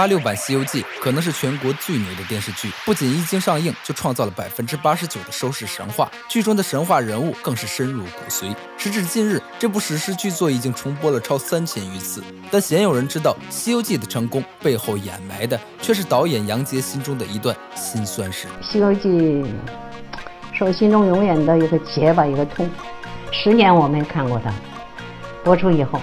八六版《西游记》可能是全国最牛的电视剧，不仅一经上映就创造了百分之八十九的收视神话，剧中的神话人物更是深入骨髓。时至今日，这部史诗巨作已经重播了超三千余次，但鲜有人知道，《西游记》的成功背后掩埋的却是导演杨洁心中的一段辛酸史。《西游记》是我心中永远的一个结吧，一个痛。十年我没看过它，播出以后。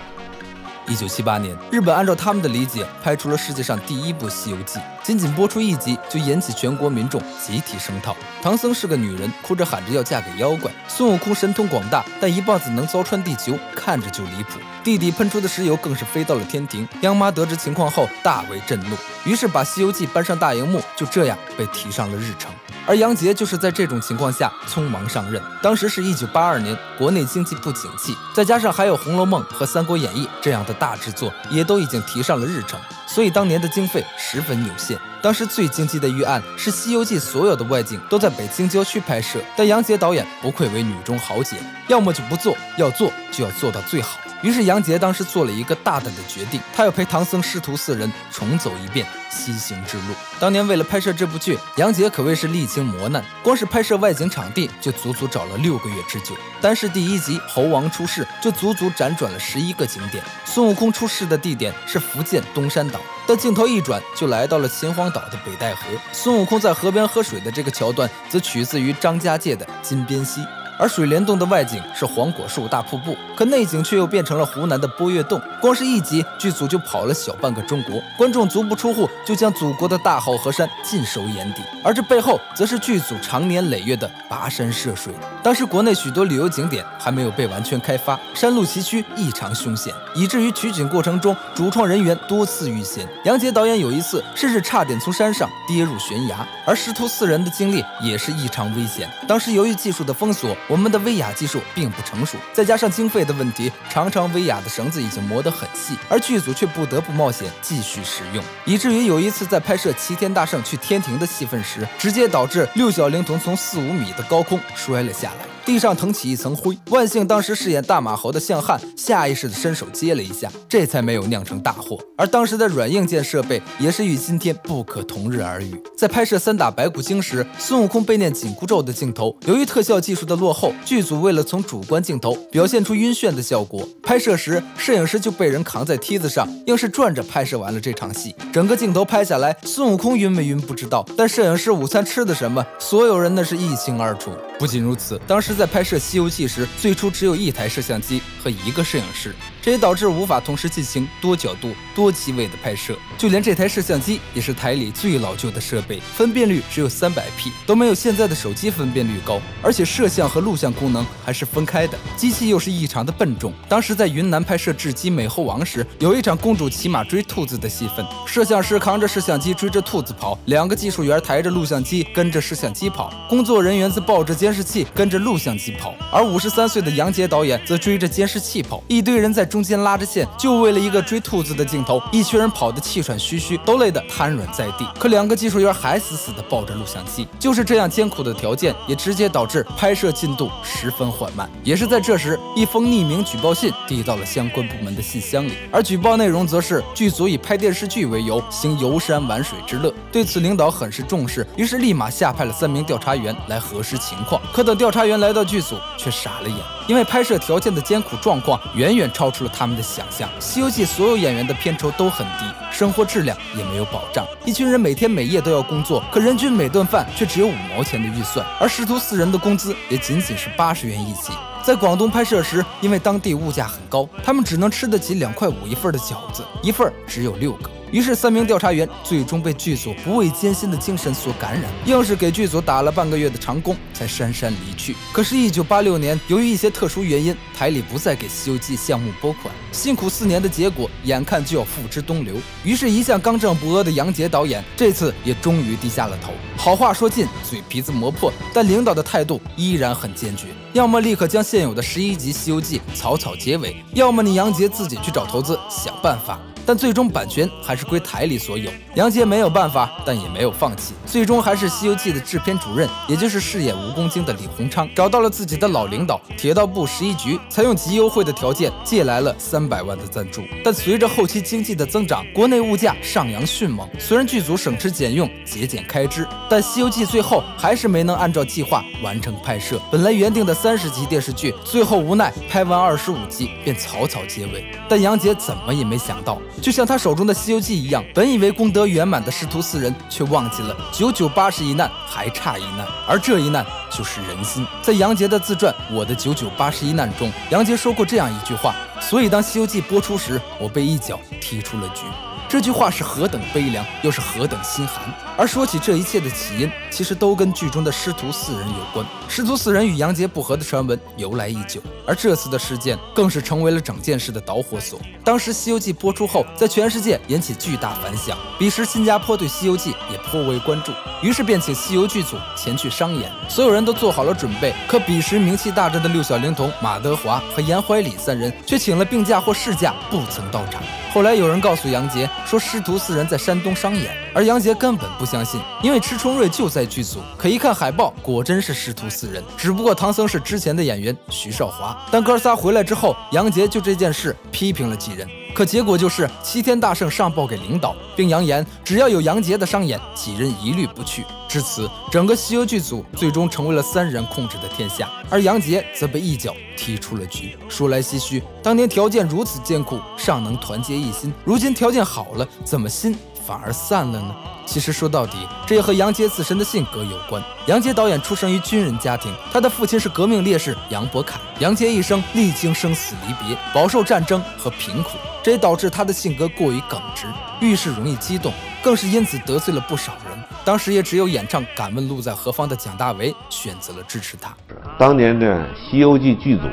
一九七八年，日本按照他们的理解拍出了世界上第一部《西游记》，仅仅播出一集就引起全国民众集体声讨。唐僧是个女人，哭着喊着要嫁给妖怪；孙悟空神通广大，但一棒子能凿穿地球，看着就离谱。弟弟喷出的石油更是飞到了天庭。央妈得知情况后大为震怒，于是把《西游记》搬上大荧幕，就这样被提上了日程。而杨洁就是在这种情况下匆忙上任。当时是一九八二年，国内经济不景气，再加上还有《红楼梦》和《三国演义》这样的大制作也都已经提上了日程，所以当年的经费十分有限。当时最经济的预案是《西游记》所有的外景都在北京郊区拍摄，但杨洁导演不愧为女中豪杰，要么就不做，要做就要做到最好。于是杨洁当时做了一个大胆的决定，他要陪唐僧师徒四人重走一遍西行之路。当年为了拍摄这部剧，杨洁可谓是历经磨难，光是拍摄外景场地就足足找了六个月之久。单是第一集猴王出世就足足辗转了十一个景点。孙悟空出世的地点是福建东山岛，但镜头一转就来到了秦皇岛的北戴河。孙悟空在河边喝水的这个桥段则取自于张家界的金鞭溪。而水帘洞的外景是黄果树大瀑布，可内景却又变成了湖南的波月洞。光是一集，剧组就跑了小半个中国，观众足不出户就将祖国的大好河山尽收眼底。而这背后，则是剧组长年累月的跋山涉水。当时国内许多旅游景点还没有被完全开发，山路崎岖，异常凶险，以至于取景过程中主创人员多次遇险。杨洁导演有一次甚至差点从山上跌入悬崖，而师徒四人的经历也是异常危险。当时由于技术的封锁。我们的威亚技术并不成熟，再加上经费的问题，常常威亚的绳子已经磨得很细，而剧组却不得不冒险继续使用，以至于有一次在拍摄齐天大圣去天庭的戏份时，直接导致六小龄童从四五米的高空摔了下来。地上腾起一层灰，万幸当时饰演大马猴的向汉下意识的伸手接了一下，这才没有酿成大祸。而当时的软硬件设备也是与今天不可同日而语。在拍摄三打白骨精时，孙悟空被念紧箍咒的镜头，由于特效技术的落后，剧组为了从主观镜头表现出晕眩的效果，拍摄时摄影师就被人扛在梯子上，硬是转着拍摄完了这场戏。整个镜头拍下来，孙悟空晕没晕不知道，但摄影师午餐吃的什么，所有人那是一清二楚。不仅如此，当时在拍摄《西游记》时，最初只有一台摄像机和一个摄影师。这也导致无法同时进行多角度、多机位的拍摄。就连这台摄像机也是台里最老旧的设备，分辨率只有三百 P，都没有现在的手机分辨率高。而且摄像和录像功能还是分开的，机器又是异常的笨重。当时在云南拍摄《雉鸡美猴王》时，有一场公主骑马追兔子的戏份，摄像师扛着摄像机追着兔子跑，两个技术员抬着录像机跟着摄像机跑，工作人员则抱着监视器跟着录像相机跑，而五十三岁的杨洁导演则追着监视器跑，一堆人在中。中间拉着线，就为了一个追兔子的镜头，一群人跑得气喘吁吁，都累得瘫软在地。可两个技术员还死死地抱着录像机。就是这样艰苦的条件，也直接导致拍摄进度十分缓慢。也是在这时，一封匿名举报信递到了相关部门的信箱里，而举报内容则是剧组以拍电视剧为由行游山玩水之乐。对此，领导很是重视，于是立马下派了三名调查员来核实情况。可等调查员来到到剧组，却傻了眼，因为拍摄条件的艰苦状况远远超出了。他们的想象，《西游记》所有演员的片酬都很低，生活质量也没有保障。一群人每天每夜都要工作，可人均每顿饭却只有五毛钱的预算，而师徒四人的工资也仅仅是八十元一集。在广东拍摄时，因为当地物价很高，他们只能吃得起两块五一份的饺子，一份只有六个。于是，三名调查员最终被剧组不畏艰辛的精神所感染，硬是给剧组打了半个月的长工，才姗姗离去。可是，一九八六年，由于一些特殊原因，台里不再给《西游记》项目拨款，辛苦四年的结果，眼看就要付之东流。于是，一向刚正不阿的杨洁导演，这次也终于低下了头。好话说尽，嘴皮子磨破，但领导的态度依然很坚决：要么立刻将现有的十一集《西游记》草草结尾，要么你杨洁自己去找投资，想办法。但最终版权还是归台里所有。杨洁没有办法，但也没有放弃，最终还是《西游记》的制片主任，也就是饰演蜈蚣精的李鸿昌，找到了自己的老领导铁道部十一局，采用极优惠的条件借来了三百万的赞助。但随着后期经济的增长，国内物价上扬迅猛，虽然剧组省吃俭用节俭开支，但《西游记》最后还是没能按照计划完成拍摄。本来原定的三十集电视剧，最后无奈拍完二十五集便草草结尾。但杨洁怎么也没想到，就像他手中的《西游记》一样，本以为功德圆满的师徒四人，却忘记了九九八十一难还差一难，而这一难就是人心。在杨洁的自传《我的九九八十一难》中，杨洁说过这样一句话：“所以当《西游记》播出时，我被一脚踢出了局。”这句话是何等悲凉，又是何等心寒。而说起这一切的起因，其实都跟剧中的师徒四人有关。师徒四人与杨洁不和的传闻由来已久，而这次的事件更是成为了整件事的导火索。当时《西游记》播出后，在全世界引起巨大反响。彼时新加坡对《西游记》也颇为关注，于是便请西游剧组前去商演。所有人都做好了准备，可彼时名气大振的六小龄童马德华和严怀礼三人却请了病假或事假，不曾到场。后来有人告诉杨洁说，师徒四人在山东商演，而杨洁根本不相信，因为迟重瑞就在剧组。可一看海报，果真是师徒四人，只不过唐僧是之前的演员徐少华。但哥仨回来之后，杨洁就这件事批评了几人。可结果就是齐天大圣上报给领导，并扬言只要有杨洁的商演，几人一律不去。至此，整个西游剧组最终成为了三人控制的天下，而杨洁则被一脚踢出了局。说来唏嘘，当年条件如此艰苦，尚能团结一心，如今条件好了，怎么心反而散了呢？其实说到底，这也和杨洁自身的性格有关。杨洁导演出生于军人家庭，他的父亲是革命烈士杨伯凯。杨洁一生历经生死离别，饱受战争和贫苦，这也导致他的性格过于耿直，遇事容易激动，更是因此得罪了不少人。当时也只有演唱《敢问路在何方》的蒋大为选择了支持他。当年呢，《西游记》剧组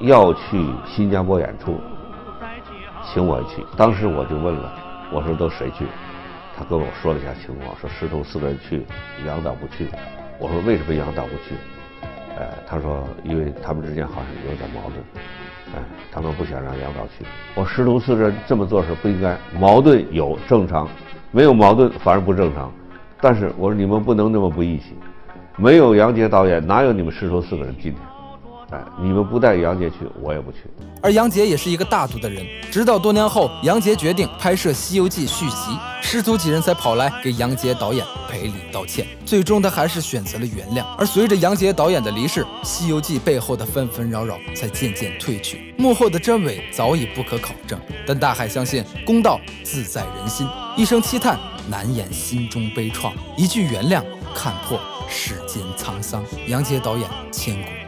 要去新加坡演出，请我去，当时我就问了，我说都谁去？他跟我说了一下情况，说师徒四个人去，杨导不去。我说为什么杨导不去？呃，他说因为他们之间好像有点矛盾，哎，他们不想让杨导去。我师徒四人这么做是不应该，矛盾有正常，没有矛盾反而不正常。但是我说你们不能那么不义气，没有杨洁导演，哪有你们师徒四个人今天？哎，你们不带杨洁去，我也不去。而杨洁也是一个大度的人，直到多年后，杨洁决定拍摄《西游记》续集，师徒几人才跑来给杨洁导演赔礼道歉。最终，他还是选择了原谅。而随着杨洁导演的离世，《西游记》背后的纷纷扰扰才渐渐褪去，幕后的真伪早已不可考证。但大海相信，公道自在人心。一声凄叹，难掩心中悲怆；一句原谅，看破世间沧桑。杨洁导演千古。